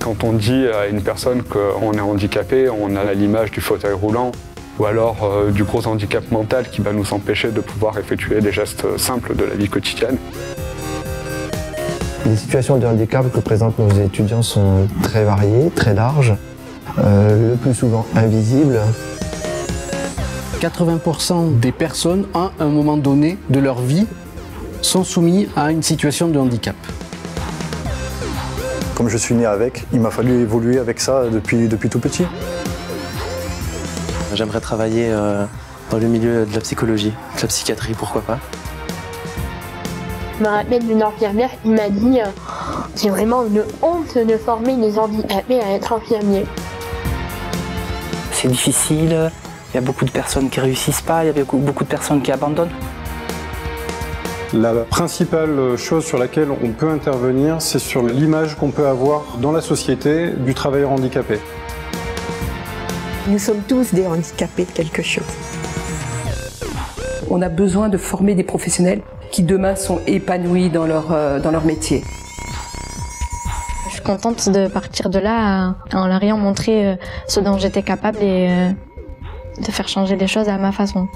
Quand on dit à une personne qu'on est handicapé, on a l'image du fauteuil roulant ou alors euh, du gros handicap mental qui va nous empêcher de pouvoir effectuer des gestes simples de la vie quotidienne. Les situations de handicap que présentent nos étudiants sont très variées, très larges, euh, le plus souvent invisibles. 80% des personnes, à un moment donné de leur vie, sont soumis à une situation de handicap. Comme je suis né avec, il m'a fallu évoluer avec ça depuis, depuis tout petit. J'aimerais travailler euh, dans le milieu de la psychologie, de la psychiatrie, pourquoi pas. Je me rappelle d'une infirmière qui m'a dit euh, c'est vraiment une honte de former les handicapés à être infirmiers. C'est difficile, il y a beaucoup de personnes qui réussissent pas, il y a beaucoup, beaucoup de personnes qui abandonnent. La principale chose sur laquelle on peut intervenir, c'est sur l'image qu'on peut avoir dans la société du travailleur handicapé. Nous sommes tous des handicapés de quelque chose. On a besoin de former des professionnels qui demain sont épanouis dans leur, euh, dans leur métier. Je suis contente de partir de là en leur ayant montré euh, ce dont j'étais capable et euh, de faire changer les choses à ma façon.